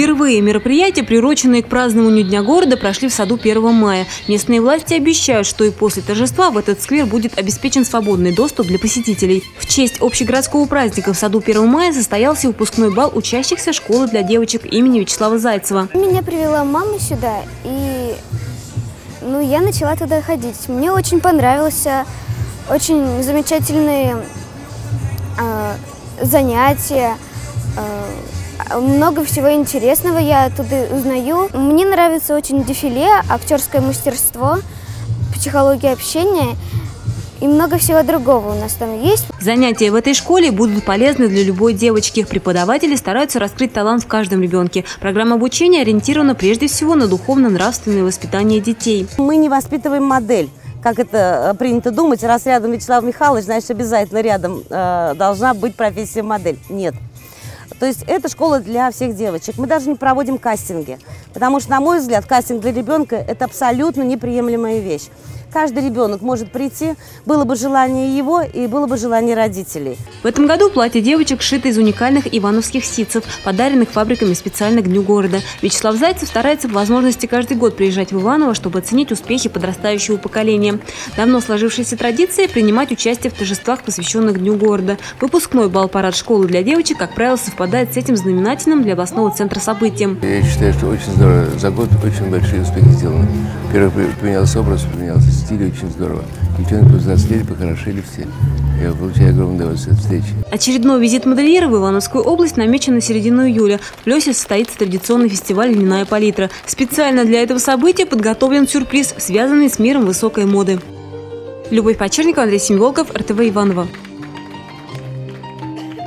Впервые мероприятия, приуроченные к празднованию Дня города, прошли в саду 1 мая. Местные власти обещают, что и после торжества в этот сквер будет обеспечен свободный доступ для посетителей. В честь общегородского праздника в саду 1 мая состоялся выпускной бал учащихся школы для девочек имени Вячеслава Зайцева. Меня привела мама сюда, и ну, я начала туда ходить. Мне очень понравился, очень замечательные э, занятия, э, много всего интересного я оттуда узнаю. Мне нравится очень дефиле, актерское мастерство, психология общения и много всего другого у нас там есть. Занятия в этой школе будут полезны для любой девочки. Преподаватели стараются раскрыть талант в каждом ребенке. Программа обучения ориентирована прежде всего на духовно-нравственное воспитание детей. Мы не воспитываем модель как это э, принято думать, раз рядом Вячеслав Михайлович, значит, обязательно рядом э, должна быть профессия модель. Нет. То есть это школа для всех девочек. Мы даже не проводим кастинги, потому что, на мой взгляд, кастинг для ребенка – это абсолютно неприемлемая вещь. Каждый ребенок может прийти, было бы желание его и было бы желание родителей. В этом году платье девочек сшито из уникальных ивановских ситцев, подаренных фабриками специально к Дню города. Вячеслав Зайцев старается по возможности каждый год приезжать в Иваново, чтобы оценить успехи подрастающего поколения. Давно сложившаяся традиция принимать участие в торжествах, посвященных Дню города. Выпускной бал-парад школы для девочек, как правило, совпадает с этим знаменательным для областного центра событием. Я считаю, что очень здорово. За год очень большие успехи сделаны. Первый поменялся образ, поменялся стиль, очень здорово. Девчонки повзрослели, похорошели все. Я получаю огромное удовольствие от встречи. Очередной визит модельера в Ивановскую область намечен на середину июля. В Плесе состоится традиционный фестиваль «Льняная палитра». Специально для этого события подготовлен сюрприз, связанный с миром высокой моды. Любовь Почерникова, Андрей Семиволков, РТВ Иваново.